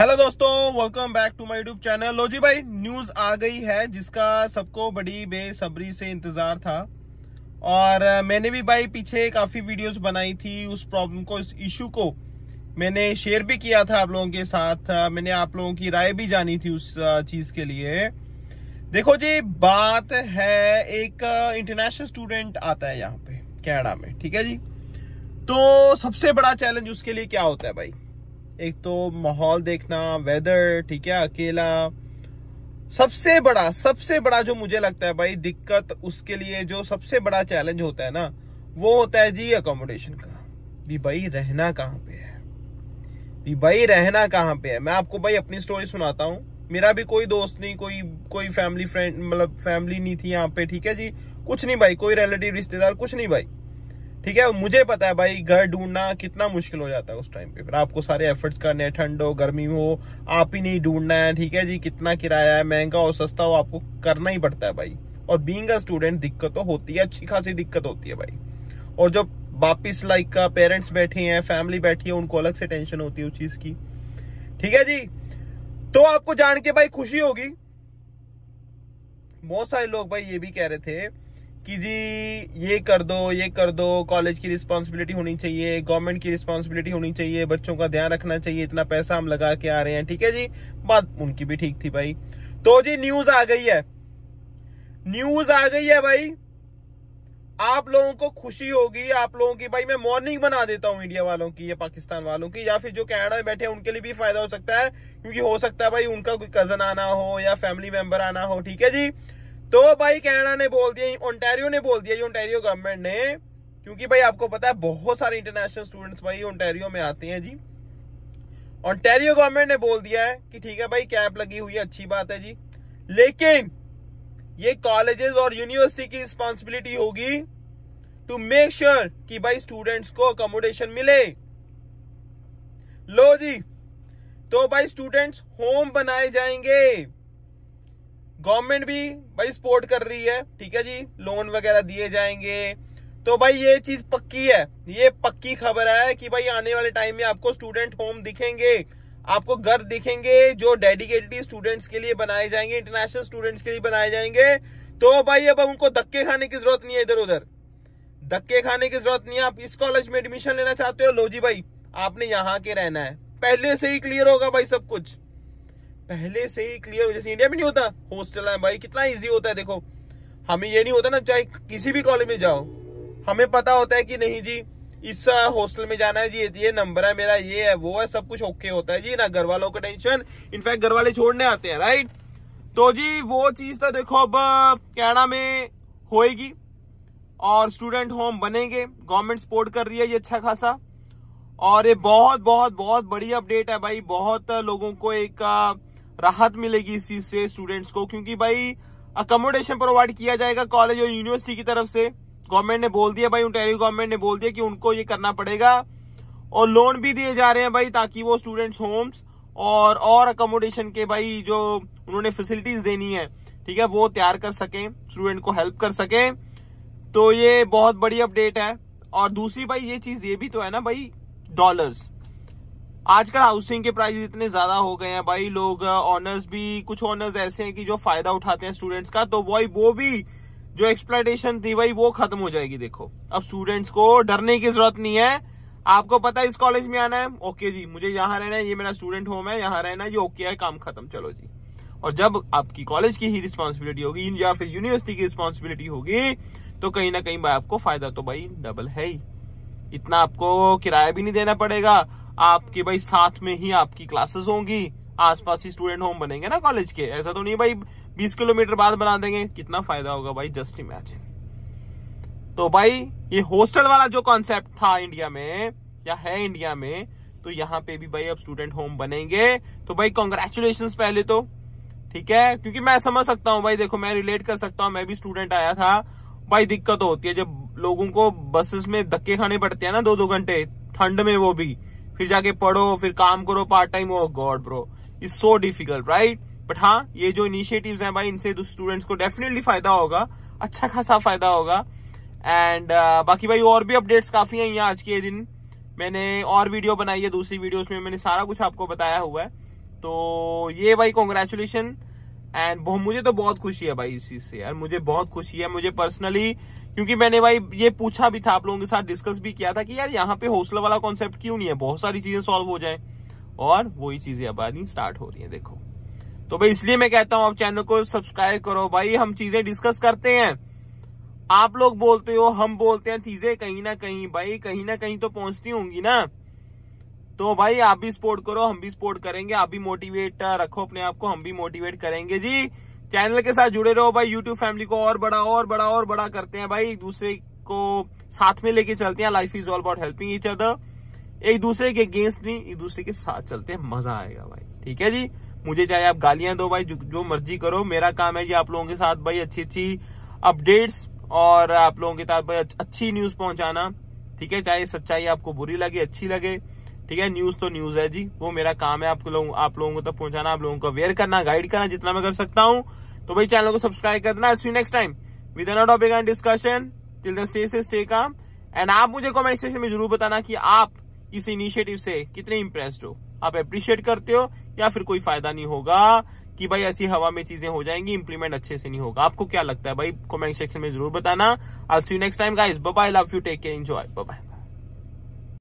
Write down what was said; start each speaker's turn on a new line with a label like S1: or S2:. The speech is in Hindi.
S1: हेलो दोस्तों welcome back to my YouTube channel लो जी भाई न्यूज़ आ गई है जिसका सबको बड़ी बेसब्री से इंतज़ार था। और मैंने भी भाई पीछे काफ़ी वीडियोस बनाई थी, उस प्रॉब्लम को इस इशू को। मैंने शेयर भी किया था आप लोगों के साथ। मैंने आप लोगों की राय भी जानी थी उस चीज़ के लिए। देखो जी, बात है, एक इंटरनेशनल स्टूडेंट आता है यहाँ पे कैनेडा में, ठीक है जी? तो सबसे बड़ा चैलेंज उसके लिए क्या होता है भाई? एक तो माहौल देखना वेदर ठीक है, अकेला। सबसे बड़ा सबसे बड़ा जो मुझे लगता है भाई दिक्कत उसके लिए जो सबसे बड़ा चैलेंज होता है ना, वो होता है जी अकोमोडेशन का। भी भाई रहना कहाँ पे है? भी भाई रहना कहाँ पे है? मैं आपको भाई अपनी स्टोरी सुनाता हूँ। मेरा भी कोई दोस्त नहीं, कोई कोई फैमिली फ्रेंड मतलब फैमिली नहीं थी यहाँ पे, ठीक है जी? कुछ नहीं भाई, कोई रिलेटिव रिश्तेदार, कुछ नहीं भाई। ठीक है, मुझे पता है भाई, घर ढूंढना कितना मुश्किल हो जाता है उस टाइम पे। फिर आपको सारे एफर्ट्स करने हैं, ठंड हो, गर्मी हो, आप ही नहीं ढूंढना है, ठीक है जी? कितना किराया है, महँगा हो, सस्ता हो, आपको करना ही पड़ता है भाई। और बींग स्टूडेंट दिक्कत तो होती है, अच्छी खासी दिक्कत होती है भाई। और जो वापिस लाइक का पेरेंट्स बैठे हैं फैमिली बैठी है, उनको अलग से टेंशन होती है उस चीज़ की। ठीक है जी? तो आपको जान के भाई खुशी होगी। बहुत सारे लोग भाई ये भी कह रहे थे कि जी, ये कर दो, ये कर दो कॉलेज की रिस्पॉन्सिबिलिटी होनी चाहिए गवर्नमेंट की रिस्पॉन्सिबिलिटी होनी चाहिए, बच्चों का ध्यान रखना चाहिए, इतना पैसा हम लगा के आ रहे हैं, ठीक है जी? बात उनकी भी ठीक थी भाई। तो जी न्यूज़ आ गई है। न्यूज़ आ गई है भाई। आप लोगों को खुशी होगी, आप लोगों की, भाई मैं मॉर्निंग बना देता हूँ इंडिया वालों की, या पाकिस्तान वालों की, या फिर जो कनाडा में बैठे हैं, उनके लिए भी फ़ायदा हो सकता है, क्योंकि हो सकता है भाई उनका कोई कज़न आना हो, या फैमिली मेंबर आना हो, ठीक है जी? तो भाई कनाडा ने बोल दिया, ओंटेरियो ने बोल दिया ओंटेरियो गवर्नमेंट ने। क्योंकि भाई आपको पता है, बहुत सारे इंटरनेशनल स्टूडेंट्स भाई ओंटेरियो में आते हैं जी। ओंटेरियो गवर्नमेंट ने बोल दिया है कि ठीक है भाई कैब लगी हुई है, अच्छी बात है जी। लेकिन ये कॉलेजेस और यूनिवर्सिटी की रिस्पॉन्सिबिलिटी होगी टू मेक श्योर कि भाई स्टूडेंट्स को अकोमोडेशन मिले। लो जी तो भाई स्टूडेंट्स होम बनाए जाएँगे। गवर्नमेंट भी भाई सपोर्ट कर रही है, ठीक है जी? लोन वगैरह दिए जाएँगे। तो भाई ये चीज़ पक्की है। ये पक्की खबर है कि भाई आने वाले टाइम में आपको स्टूडेंट होम दिखेंगे। आपको घर दिखेंगे जो डेडिकेटेड स्टूडेंट्स के लिए बनाए जाएँगे इंटरनेशनल स्टूडेंट्स के लिए बनाए जाएँगे। तो भाई अब उनको धक्के खाने की ज़रूरत नहीं है इधर उधर। धक्के खाने की ज़रूरत नहीं है। आप इस कॉलेज में एडमिशन लेना चाहते हो, लो जी भाई, आपने यहाँ के रहना है। पहले से ही क्लियर होगा भाई सब कुछ। पहले से ही क्लियर हो, जैसे इंडिया में नहीं होता हॉस्टल है भाई, कितना इजी होता है, देखो। हमें ये नहीं होता ना, चाहे किसी भी कॉलेज में जाओ, हमें पता होता है कि नहीं जी, इस हॉस्टल में जाना है जी, ये नंबर है मेरा, ये है, वो है, सब कुछ ओके होता है जी, ना घर वालों का टेंशन इनफैक्ट घर वाले छोड़ने आते हैं राइट तो जी, वो चीज़ तो देखो अब कैनेडा में होएगी, और स्टूडेंट होम बनेंगे गवर्नमेंट सपोर्ट कर रही है ये अच्छा खासा, और ये बहुत बहुत बहुत बड़ी अपडेट है भाई, बहुत लोगों को एक राहत मिलेगी इस चीज़ से स्टूडेंट्स को, क्योंकि भाई अकोमोडेशन प्रोवाइड किया जाएगा कॉलेज और यूनिवर्सिटी की तरफ़ से। गवर्नमेंट ने बोल दिया भाई उन्टेरियो गवर्नमेंट ने बोल दिया कि उनको ये करना पड़ेगा। और लोन भी दिए जा रहे हैं भाई, ताकि वो स्टूडेंट्स होम्स और और अकोमोडेशन के भाई जो उन्होंने फैसिलिटीज़ देनी है, ठीक है, वो तैयार कर सकें स्टूडेंट को हेल्प कर सकें। तो ये बहुत बड़ी अपडेट है। और दूसरी भाई, ये चीज़ ये भी तो है ना भाई डॉलर्स आजकल हाउसिंग के प्राइस इतने ज़्यादा हो गए हैं भाई, लोग ऑनर्स भी, कुछ ऑनर्स ऐसे हैं कि जो फ़ायदा उठाते हैं स्टूडेंट्स का तो वही, वो भी जो एक्सप्लाइटेशन थी भाई वो खत्म हो जाएगी, देखो। अब स्टूडेंट्स को डरने की ज़रूरत नहीं है। आपको पता है इस कॉलेज में आना है? ओके जी, मुझे यहाँ रहना है, ये मेरा स्टूडेंट होम है, यहाँ रहना है, ये ओके है, काम खत्म, चलो जी। और जब आपकी कॉलेज की ही रिस्पॉन्सिबिलिटी होगी, या फिर यूनिवर्सिटी की रिस्पॉन्सिबिलिटी होगी तो कहीं ना कहीं भाई आपको फ़ायदा तो भाई डबल है ही। इतना आपको किराया भी नहीं देना पड़ेगा आपके भाई साथ में ही आपकी क्लासेस होंगी। आसपास ही स्टूडेंट होम बनेंगे ना कॉलेज के। ऐसा तो नहीं भाई, बीस किलोमीटर बाद बना देंगे। कितना फ़ायदा होगा भाई जस्ट इमेजिन तो भाई, ये हॉस्टल वाला जो कॉन्सेप्ट था इंडिया में, या है इंडिया में तो यहाँ पे भी भाई अब स्टूडेंट होम बनेंगे। तो भाई कॉन्ग्रेचुलेशन पहले तो। ठीक है? क्योंकि मैं समझ सकता हूँ भाई, देखो मैं रिलेट कर सकता हूँ, मैं भी स्टूडेंट आया था। भाई, दिक्कत होती है जब लोगों को बसेस में धक्के खाने पड़ते हैं ना दो दो घंटे, ठंड में वो भी। फिर जाके पढ़ो फिर काम करो part time oh god bro is so difficult right but हाँ ये जो इनिशिएटिव्स हैं भाई इनसे स्टूडेंट्स को डेफिनेटली फ़ायदा होगा अच्छा खासा फ़ायदा होगा। एंड uh, बाकी भाई और भी अपडेट्स काफ़ी हैं यहाँ आज के दिन। मैंने और वीडियो बनाई है दूसरी वीडियोस में मैंने सारा कुछ आपको बताया हुआ है। तो ये भाई कॉन्ग्रेचुलेशन एंड मुझे तो बहुत खुशी है भाई इस चीज़ से यार मुझे बहुत खुशी है। मुझे पर्सनली क्योंकि मैंने भाई ये पूछा भी था आप लोगों के साथ डिस्कस भी किया था कि यार यहाँ पे हौसला वाला कॉन्सेप्ट क्यों नहीं है? बहुत सारी चीज़ें सॉल्व हो जाए। और वही चीज़ें अब आनी स्टार्ट हो रही है, देखो। तो भाई इसलिए मैं कहता हूँ, आप चैनल को सब्सक्राइब करो। भाई हम चीज़ें डिस्कस करते हैं। आप लोग बोलते हो, हम बोलते हैं, चीज़ें कहीं ना कहीं, भाई कहीं ना कहीं तो पहुँचती होंगी ना। तो भाई आप भी सपोर्ट करो, हम भी सपोर्ट करेंगे। आप भी मोटिवेट रखो अपने आप को, हम भी मोटिवेट करेंगे जी। चैनल के साथ जुड़े रहो भाई यूट्यूब फैमिली को और बड़ा और बड़ा और बड़ा करते हैं भाई। एक दूसरे को साथ में लेके चलते हैं। Life is all about helping each other एक दूसरे के अगेंस्ट नहीं एक दूसरे के साथ चलते हैं। मज़ा आएगा भाई। ठीक है जी? मुझे चाहे आप गालियाँ दो भाई जो, जो मर्ज़ी करो। मेरा काम है जी आप लोगों के साथ भाई अच्छी अच्छी अपडेट्स और आप लोगों के साथ भाई अच्छी न्यूज़ पहुंचाना। ठीक है? चाहे सच्चाई आपको बुरी लगे अच्छी लगे। ठीक है? न्यूज़ तो न्यूज़ है जी। वो मेरा काम है। आपको लोग आप लोगों को तक पहुंचाना आप लोगों को अवेयर करना गाइड करना जितना मैं कर सकता हूँ। तो भाई चैनल को सब्सक्राइब कर देना next time with another topic and discussion till the stay safe stay calm and आप मुझे कमेंट सेक्शन में ज़रूर बताना कि आप इस इनिशिएटिव से कितने इंप्रेस्ड हो। आप अप्रिशिएट करते हो या फिर कोई फ़ायदा नहीं होगा कि भाई ऐसी हवा में चीज़ें हो जाएँगी इंप्लीमेंट अच्छे से नहीं होगा। आपको क्या लगता है भाई? कमेंट सेक्शन में ज़रूर बताना। I see next time guys bye love you take care enjoy bye